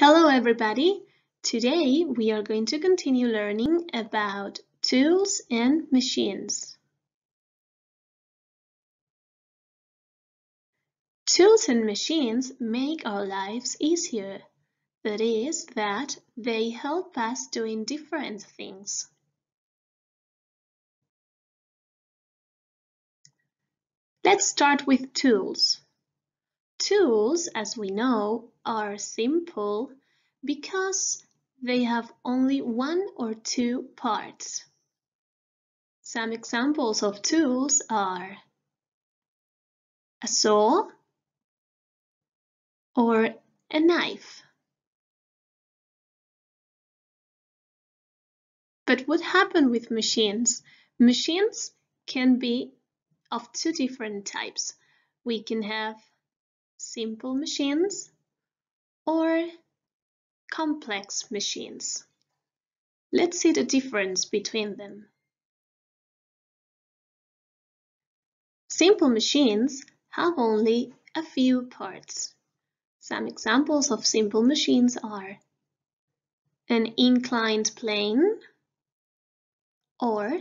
Hello everybody! Today we are going to continue learning about tools and machines. Tools and machines make our lives easier. That is, that they help us doing different things. Let's start with tools. Tools, as we know, are simple because they have only one or two parts. Some examples of tools are a saw or a knife. But what happens with machines? Machines can be of two different types. We can have simple machines or complex machines. Let's see the difference between them. Simple machines have only a few parts. Some examples of simple machines are an inclined plane or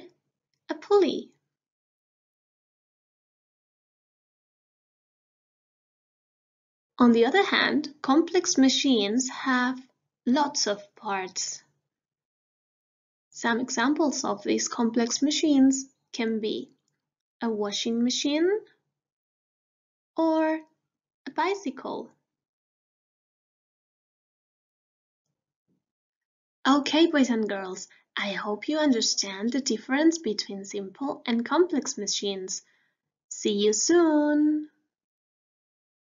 a pulley. On the other hand, complex machines have lots of parts. Some examples of these complex machines can be a washing machine or a bicycle. Okay, boys and girls, I hope you understand the difference between simple and complex machines. See you soon!